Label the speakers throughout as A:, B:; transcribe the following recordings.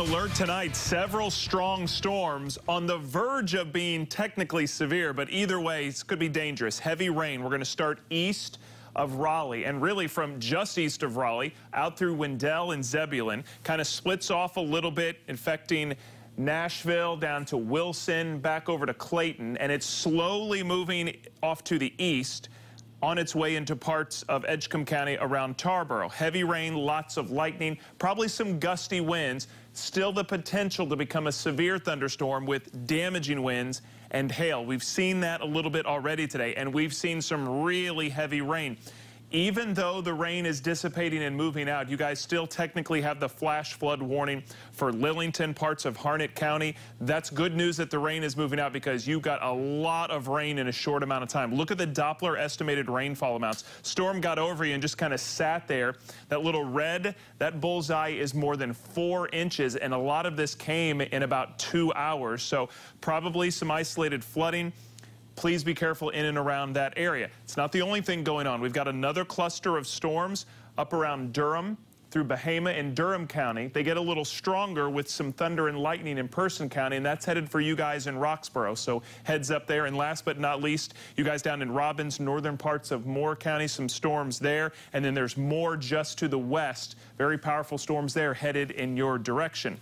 A: alert tonight. Several strong storms on the verge of being technically severe, but either way, it could be dangerous. Heavy rain. We're going to start east of Raleigh and really from just east of Raleigh out through Wendell and Zebulon. Kind of splits off a little bit, infecting Nashville down to Wilson, back over to Clayton, and it's slowly moving off to the east on its way into parts of Edgecombe County around Tarboro. Heavy rain, lots of lightning, probably some gusty winds. Still the potential to become a severe thunderstorm with damaging winds and hail. We've seen that a little bit already today, and we've seen some really heavy rain even though the rain is dissipating and moving out, you guys still technically have the flash flood warning for Lillington, parts of Harnett County. That's good news that the rain is moving out because you got a lot of rain in a short amount of time. Look at the Doppler estimated rainfall amounts. Storm got over you and just kind of sat there. That little red, that bullseye is more than four inches, and a lot of this came in about two hours. So probably some isolated flooding please be careful in and around that area. It's not the only thing going on. We've got another cluster of storms up around Durham through Bahama and Durham County. They get a little stronger with some thunder and lightning in Person County, and that's headed for you guys in Roxboro. So heads up there. And last but not least, you guys down in Robbins, northern parts of Moore County, some storms there. And then there's more just to the west. Very powerful storms there headed in your direction.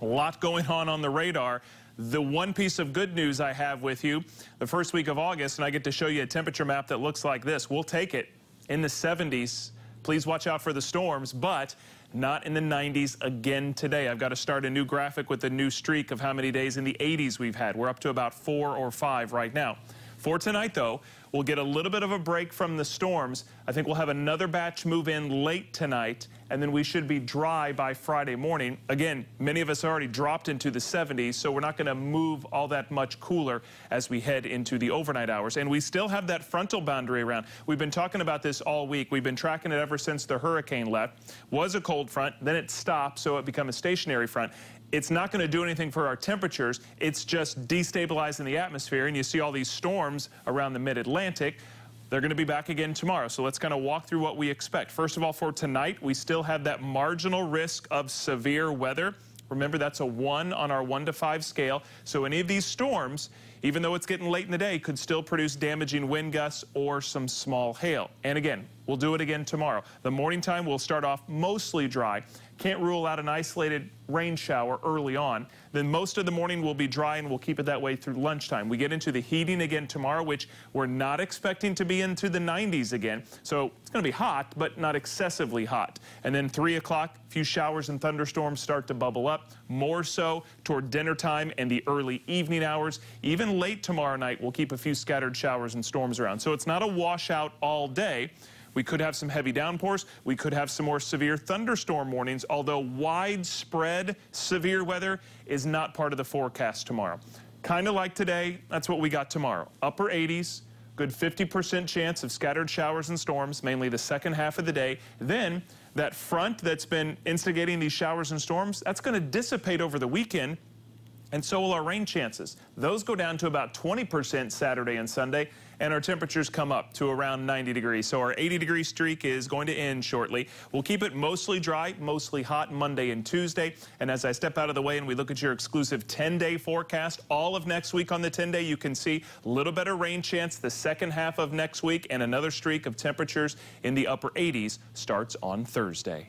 A: A lot going on on the radar. The one piece of good news I have with you, the first week of August, and I get to show you a temperature map that looks like this. We'll take it in the 70s. Please watch out for the storms, but not in the 90s again today. I've got to start a new graphic with a new streak of how many days in the 80s we've had. We're up to about four or five right now. For tonight, though, we'll get a little bit of a break from the storms. I think we'll have another batch move in late tonight, and then we should be dry by Friday morning. Again, many of us already dropped into the 70s, so we're not going to move all that much cooler as we head into the overnight hours. And we still have that frontal boundary around. We've been talking about this all week. We've been tracking it ever since the hurricane left. Was a cold front, then it stopped, so it became a stationary front it's not going to do anything for our temperatures. It's just destabilizing the atmosphere. And you see all these storms around the mid-Atlantic. They're going to be back again tomorrow. So let's kind of walk through what we expect. First of all, for tonight, we still have that marginal risk of severe weather. Remember, that's a 1 on our 1 to 5 scale. So any of these storms, even though it's getting late in the day, could still produce damaging wind gusts or some small hail. And again, we'll do it again tomorrow. The morning time will start off mostly dry. Can't rule out an isolated rain shower early on. Then most of the morning will be dry and we'll keep it that way through lunchtime. We get into the heating again tomorrow, which we're not expecting to be into the 90s again. So it's going to be hot, but not excessively hot. And then 3 o'clock, a few showers and thunderstorms start to bubble up. More so toward dinner time and the early evening hours. Even late tomorrow night, we'll keep a few scattered showers and storms around. So it's not a washout all day. We could have some heavy downpours. We could have some more severe thunderstorm warnings, although widespread severe weather is not part of the forecast tomorrow. Kind of like today, that's what we got tomorrow. Upper 80s, good 50% chance of scattered showers and storms, mainly the second half of the day. Then that front that's been instigating these showers and storms, that's going to dissipate over the weekend and so will our rain chances. Those go down to about 20% Saturday and Sunday, and our temperatures come up to around 90 degrees. So our 80 degree streak is going to end shortly. We'll keep it mostly dry, mostly hot Monday and Tuesday. And as I step out of the way and we look at your exclusive 10-day forecast, all of next week on the 10-day, you can see a little better rain chance the second half of next week, and another streak of temperatures in the upper 80s starts on Thursday.